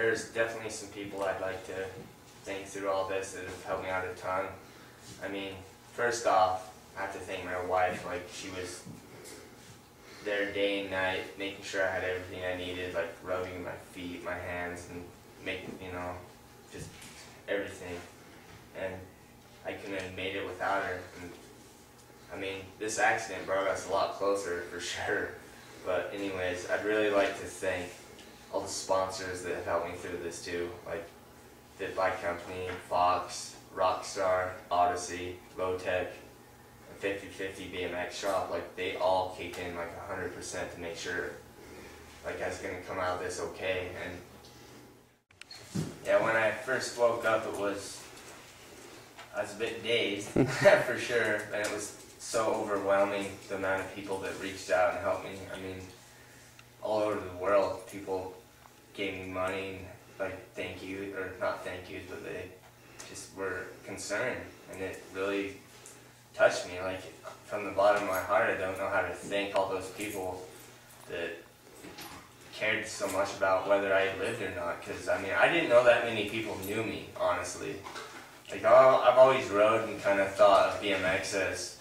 there's definitely some people I'd like to thank through all this that have helped me out a ton. I mean, first off, I have to thank my wife. Like, she was there day and night, making sure I had everything I needed, like rubbing my feet, my hands, and making, you know, just everything. And I couldn't have made it without her. And, I mean, this accident brought us a lot closer for sure. But anyways, I'd really like to thank all the sponsors that have helped me through this too, like Fit Bike Company, Fox, Rockstar, Odyssey, Lowtech, 50-50 BMX shop, like they all kicked in like 100% to make sure like I was gonna come out of this okay. And yeah, when I first woke up, it was I was a bit dazed for sure, and it was so overwhelming the amount of people that reached out and helped me. I mean, all over the world, people gave me money like thank you or not thank yous, but they just were concerned, and it really touched me. Like from the bottom of my heart, I don't know how to thank all those people that cared so much about whether I lived or not. Because I mean, I didn't know that many people knew me, honestly. Like I've always rode and kind of thought of BMX as,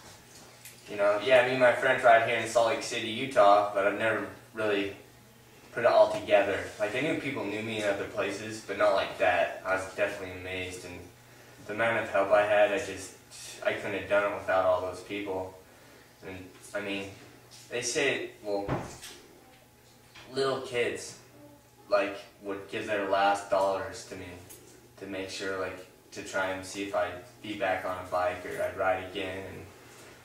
you know, yeah, me and my friend ride here in Salt Lake City, Utah, but I've never really put it all together. Like I knew people knew me in other places, but not like that. I was definitely amazed, and the amount of help I had, I just I couldn't have done it without all those people. And I mean, they say, well, little kids like would give their last dollars to me to make sure like to try and see if I'd be back on a bike or I'd ride again and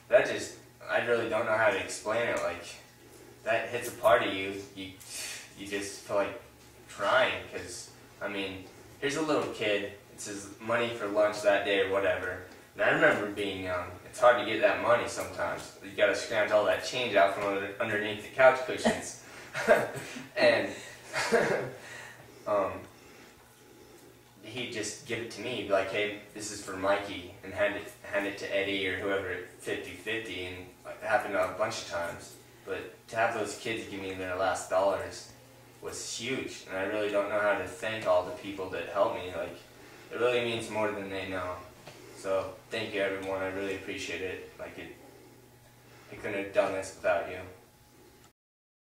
that just I really don't know how to explain it like that hits a part of you you you just feel like crying because I mean here's a little kid it says money for lunch that day or whatever. And I remember being young it's hard to get that money sometimes. You gotta scrounge all that change out from under, underneath the couch cushions. And um, he'd just give it to me, be like, hey, this is for Mikey, and hand it, hand it to Eddie or whoever at 50-50, and it happened a bunch of times. But to have those kids give me their last dollars was huge, and I really don't know how to thank all the people that helped me. Like, it really means more than they know. So thank you, everyone. I really appreciate it. Like, it, I couldn't have done this without you.